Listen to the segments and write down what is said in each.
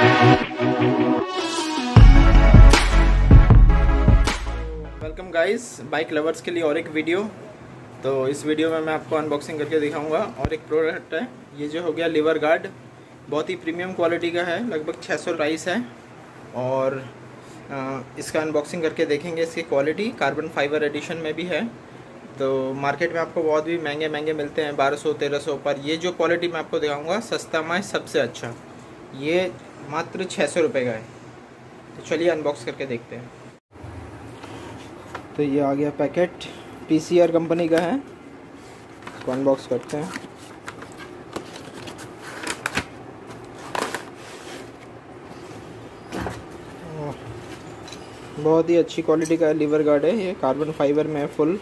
Welcome guys bike lovers के लिए और एक वीडियो तो इस वीडियो में मैं आपको अनबॉक्सिंग करके दिखाऊँगा. और एक प्रोडक्ट है. ये जो हो गया लिवर गार्ड बहुत ही प्रीमियम क्वालिटी का है. लगभग 600 सौ प्राइस है. और इसका अनबॉक्सिंग करके देखेंगे इसकी क्वालिटी कार्बन फाइबर एडिशन में भी है. तो मार्केट में आपको बहुत भी महँगे महँगे मिलते हैं. 1200 1300 पर. ये जो क्वालिटी मैं आपको दिखाऊँगा, सस्ता में सबसे अच्छा. ये मात्र छः सौ रुपये का है। तो चलिए अनबॉक्स करके देखते हैं। तो ये आ गया पैकेट पीसीआर कंपनी का है। इसको अनबॉक्स करते हैं। बहुत ही अच्छी क्वालिटी का लीवर गार्ड है। ये कार्बन फाइबर में है फुल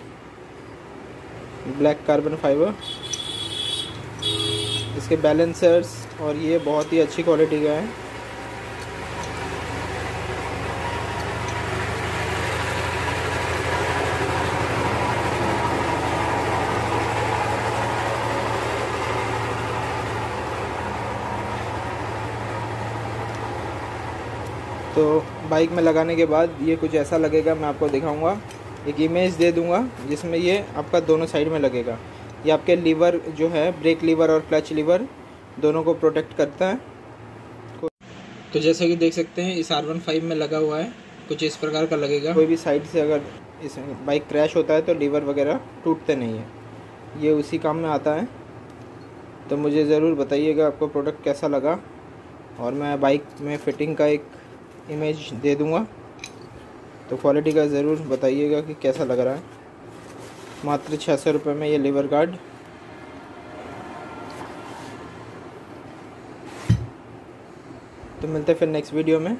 ब्लैक कार्बन फाइबर इसके बैलेंसर्स और ये बहुत ही अच्छी क्वालिटी का है। तो बाइक में लगाने के बाद ये कुछ ऐसा लगेगा, मैं आपको दिखाऊँगा। एक इमेज दे दूँगा, जिसमें ये आपका दोनों साइड में लगेगा। ये आपके लीवर जो है ब्रेक लीवर और क्लच लीवर दोनों को प्रोटेक्ट करता है। तो जैसा कि देख सकते हैं, इस आर वन फाइव में लगा हुआ है। कुछ इस प्रकार का लगेगा। कोई भी साइड से अगर इस बाइक क्रैश होता है तो लीवर वगैरह टूटते नहीं है। ये उसी काम में आता है। तो मुझे ज़रूर बताइएगा आपको प्रोडक्ट कैसा लगा। और मैं बाइक में फ़िटिंग का एक इमेज दे दूँगा। तो क्वालिटी का ज़रूर बताइएगा कि कैसा लग रहा है। मात्र छः सौ रुपये में ये लेबर गार्ड तो मिलते हैं फिर नेक्स्ट वीडियो में।